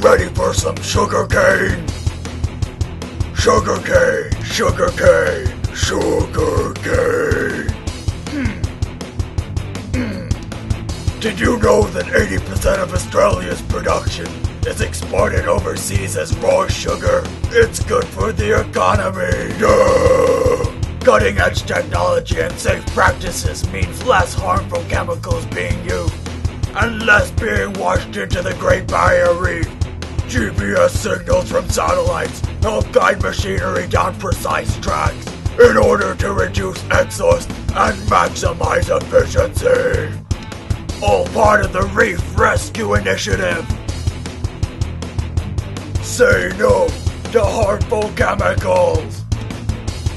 for some sugar cane? Sugar cane, sugar cane, sugar cane. Did you know that 80% of Australia's production is exported overseas as raw sugar? It's good for the economy. Duh. Cutting edge technology and safe practices means less harmful chemicals being used and less being washed into the Great Barrier Reef. GPS signals from satellites help guide machinery down precise tracks in order to reduce exhaust and maximize efficiency. All part of the Reef Rescue Initiative. Say no to harmful chemicals.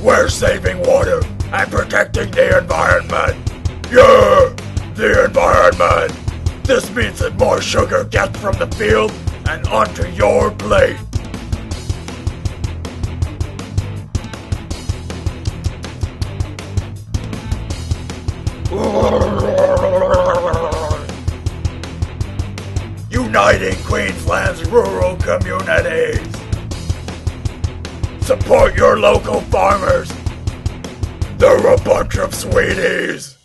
We're saving water and protecting the environment. Yeah, the environment. This means that more sugar gets from the field and onto your plate. Uniting Queensland's rural communities. Support your local farmers. They're a bunch of sweeties.